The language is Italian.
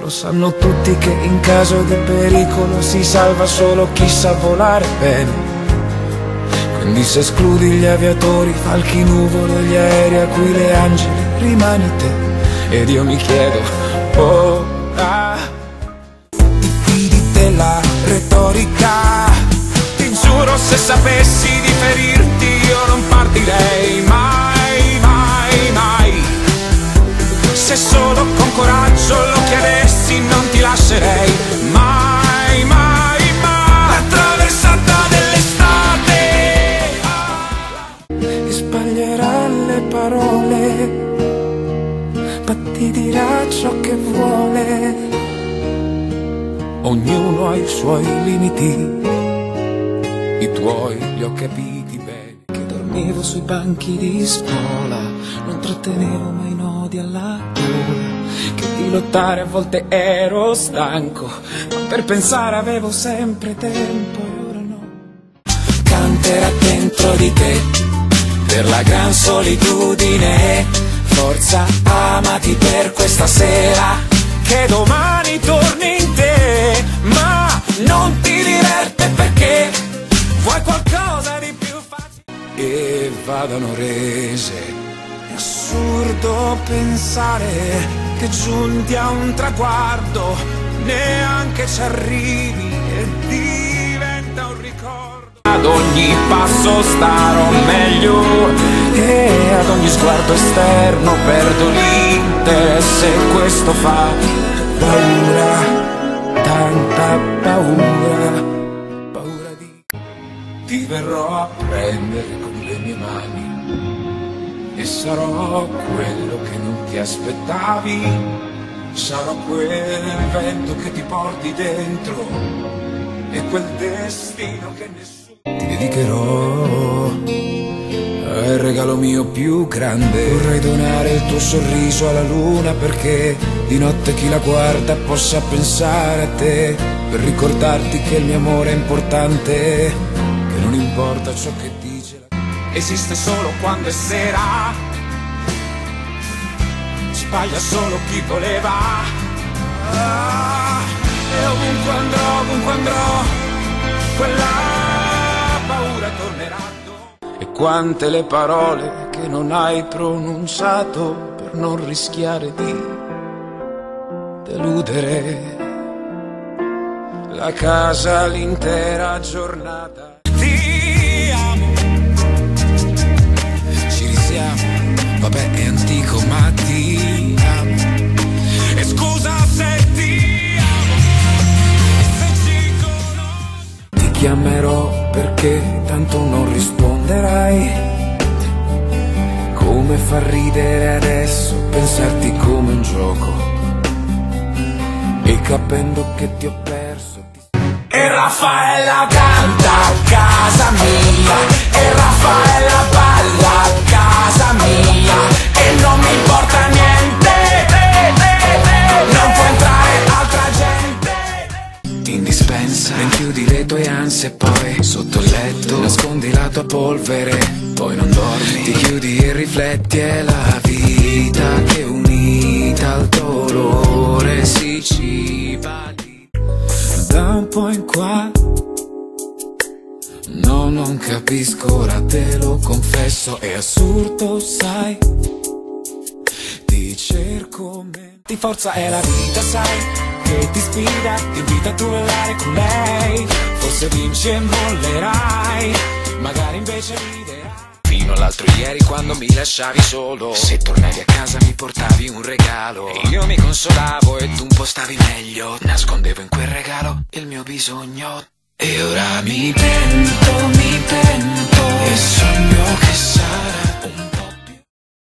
Lo sanno tutti che in caso di pericolo si salva solo chi sa volare bene. Quindi se escludi gli aviatori, falchi nuvole, gli aerei a cui le angeli, rimani te. Ed io mi chiedo, oh, ah, ti fidi della retorica? Ti giuro se sapessi di ferirti io non partirei mai, ti dirà ciò che vuole. Ognuno ha i suoi limiti, i tuoi li ho capiti bene. Che dormivo sui banchi di scuola, non trattenevo mai nodi alla gola. Che di lottare a volte ero stanco, ma per pensare avevo sempre tempo e ora no. Canterà dentro di te, per la gran solitudine. Forza, amati per questa sera, che domani torni in te, ma non ti diverte perché vuoi qualcosa di più facile. E vadano rese, è assurdo pensare che giunti a un traguardo neanche ci arrivi e diventa un ricordo. Ad ogni passo starò meglio sguardo esterno perdo l'interesse questo fa paura, tanta paura, paura di... Ti verrò a prendere con le mie mani e sarò quello che non ti aspettavi, sarò quel vento che ti porti dentro e quel destino che nessuno ti dedicherò regalo mio più grande. Vorrei donare il tuo sorriso alla luna perché di notte chi la guarda possa pensare a te per ricordarti che il mio amore è importante che non importa ciò che dice la... esiste solo quando è sera. Sbaglia solo chi voleva. Ah, e ovunque andrò, ovunque andrò quella e quante le parole che non hai pronunciato per non rischiare di deludere la casa l'intera giornata. Chiamerò perché tanto non risponderai. Come fa ridere adesso pensarti come un gioco. E capendo che ti ho perso. ti- E Raffaella canta Sotto il letto. Nascondi la tua polvere Poi non dormi. Ti chiudi e rifletti È la vita che unita al dolore Si ciba lì Da un po' in qua. No, non capisco, ora te lo confesso È assurdo, sai. Ti cerco me. Di forza è la vita, sai Che ti sfida, ti invita a duellare con lei Forse vinci e mollerai. Magari invece riderai. Fino all'altro ieri quando mi lasciavi solo. Se tornavi a casa mi portavi un regalo. E io mi consolavo e tu un po' stavi meglio. Nascondevo in quel regalo il mio bisogno. E ora mi pento, mi pento. E sogno che sarà